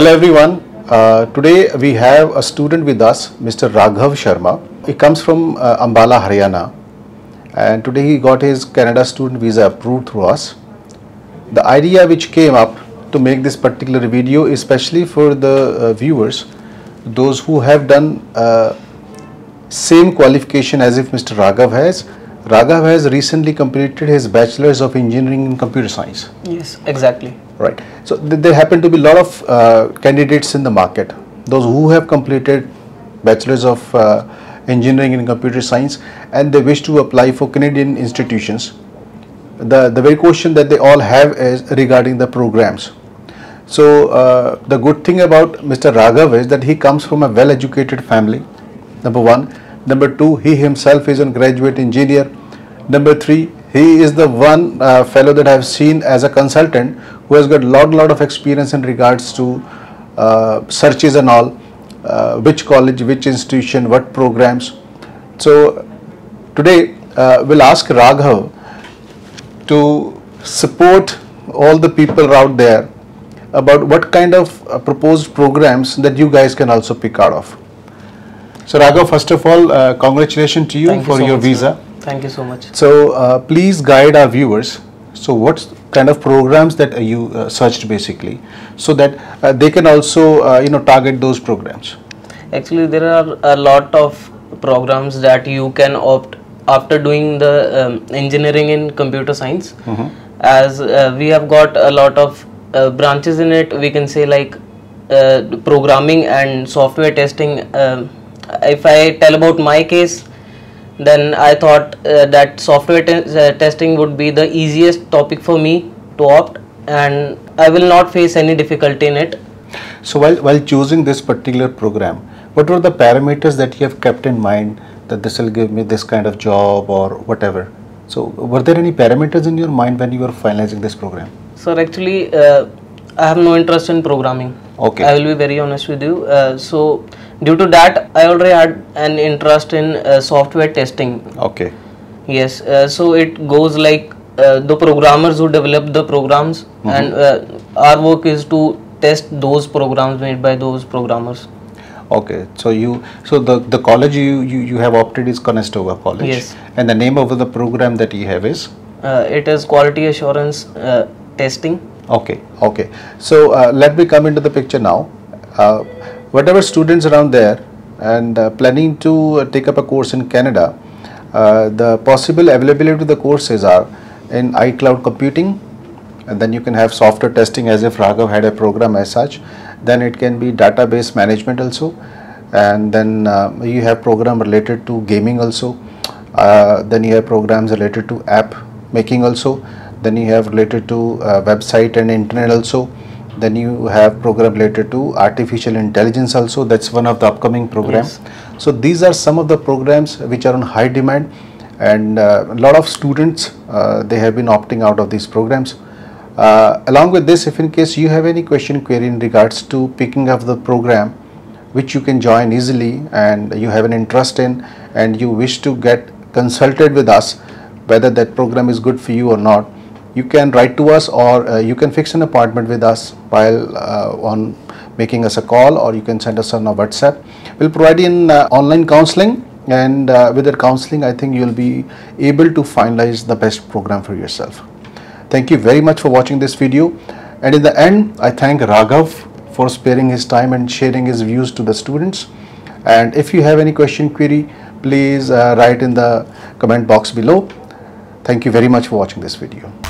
Hello everyone. Uh, today we have a student with us, Mr. Raghav Sharma. He comes from uh, Ambala, Haryana, and today he got his Canada student visa approved through us. The idea which came up to make this particular video, especially for the uh, viewers, those who have done uh, same qualification as if Mr. Raghav has. Raghav has recently completed his bachelor's of engineering in computer science. Yes, exactly. Right. So th- there happen to be a lot of uh, candidates in the market. Those who have completed bachelor's of uh, engineering in computer science and they wish to apply for Canadian institutions. The the very question that they all have is regarding the programs. So uh, the good thing about Mr. Raghav is that he comes from a well-educated family. Number one. Number two, he himself is a graduate engineer. Number three, he is the one uh, fellow that I have seen as a consultant who has got lot lot of experience in regards to uh, searches and all, uh, which college, which institution, what programs. So today uh, we'll ask Raghav to support all the people out there about what kind of uh, proposed programs that you guys can also pick out of. So Raghav, first of all, uh, congratulations to you Thank for so your much, visa. sir. Thank you so much. So uh, please guide our viewers. So what kind of programs that you uh, searched basically, so that uh, they can also uh, you know target those programs. Actually, there are a lot of programs that you can opt after doing the um, engineering in computer science. As uh, we have got a lot of uh, branches in it, we can say like uh, programming and software testing. Um, if I tell about my case, then I thought uh, that software te- uh, testing would be the easiest topic for me to opt, and I will not face any difficulty in it. So while while choosing this particular program, what were the parameters that you have kept in mind that this will give me this kind of job or whatever? So were there any parameters in your mind when you were finalizing this program? Sir, actually, uh, I have no interest in programming. Okay. I will be very honest with you. Uh, so, due to that, I already had an interest in uh, software testing. Okay. Yes. Uh, so it goes like uh, the programmers who develop the programs, and uh, our work is to test those programs made by those programmers. Okay, so you so the the college you you, you have opted is Conestoga College. Yes. And the name of the program that you have is Uh, it is quality assurance uh, testing. Okay okay. So uh, let me come into the picture now. Uh, whatever students around there and uh, planning to uh, take up a course in Canada, uh, the possible availability of the courses are in cloud computing, and then you can have software testing as if Raghav had a program as such. Then it can be database management also, and then uh, you have program related to gaming also. Then you have programs related to app making also. Then you have related to uh, website and internet also. Then you have program related to artificial intelligence also. That's one of the upcoming program. Yes. So these are some of the programs which are on high demand, and uh, a lot of students uh, they have been opting out of these programs. Uh, along with this, if in case you have any question query in regards to picking up the program, which you can join easily and you have an interest in, and you wish to get consulted with us, whether that program is good for you or not, you can write to us or uh, you can fix an appointment with us while uh, on making us a call or you can send us on a WhatsApp. We'll provide in uh, online counseling and uh, with that counseling I think you'll be able to finalize the best program for yourself. Thank you very much for watching this video and in the end I thank Raghav for sparing his time and sharing his views to the students and if you have any question query please uh, write in the comment box below. Thank you very much for watching this video.